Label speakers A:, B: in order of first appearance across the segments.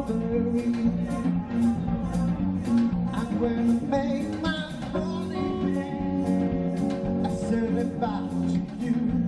A: I'm gonna make my money I you.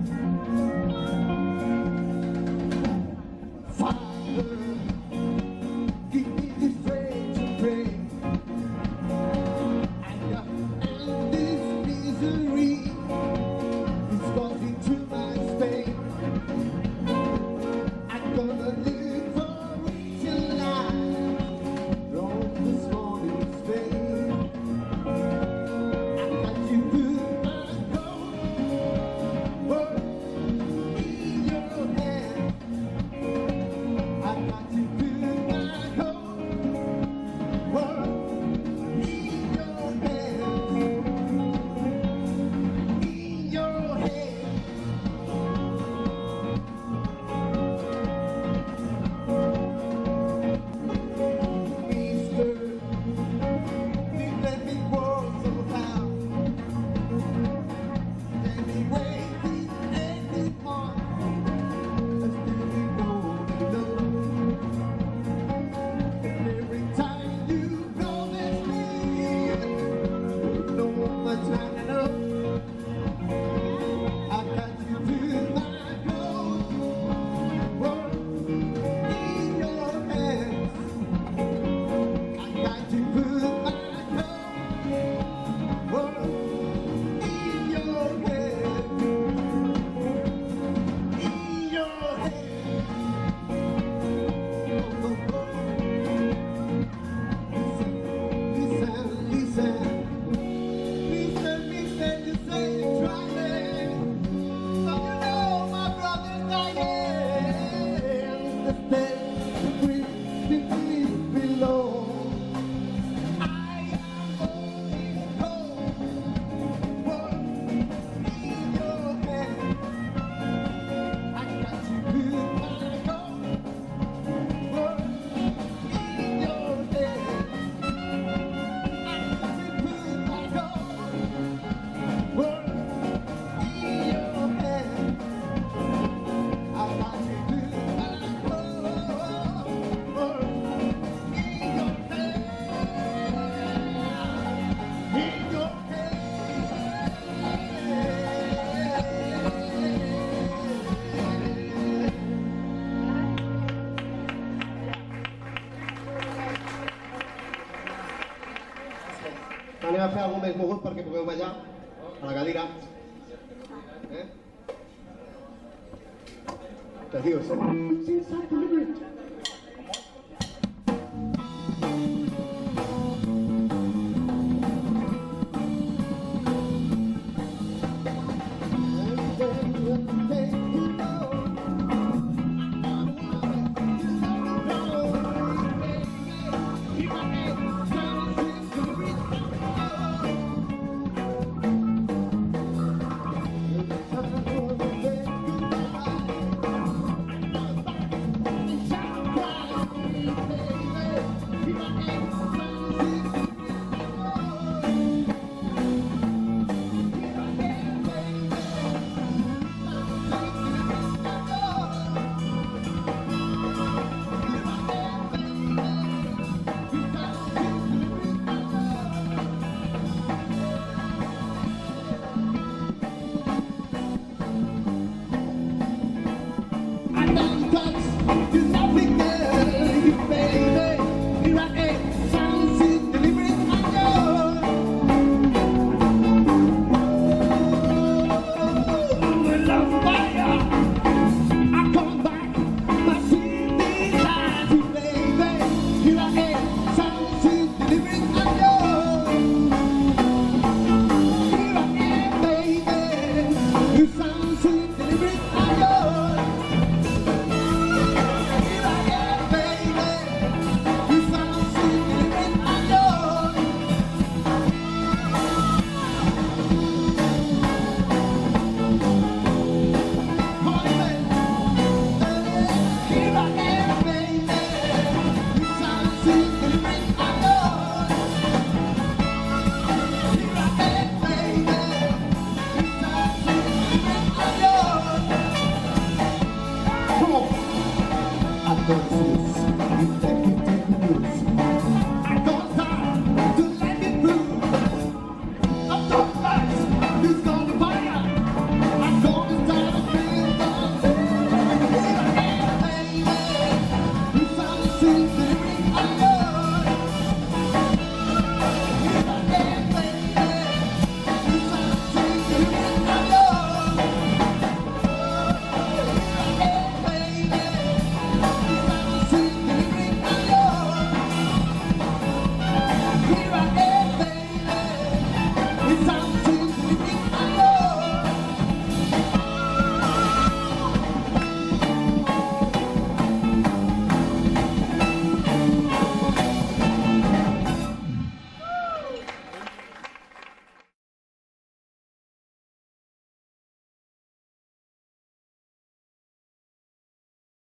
A: A fer algun més mogut perquè pugueu ballar a la cadira. Eh? Què dius? Sí, exacte.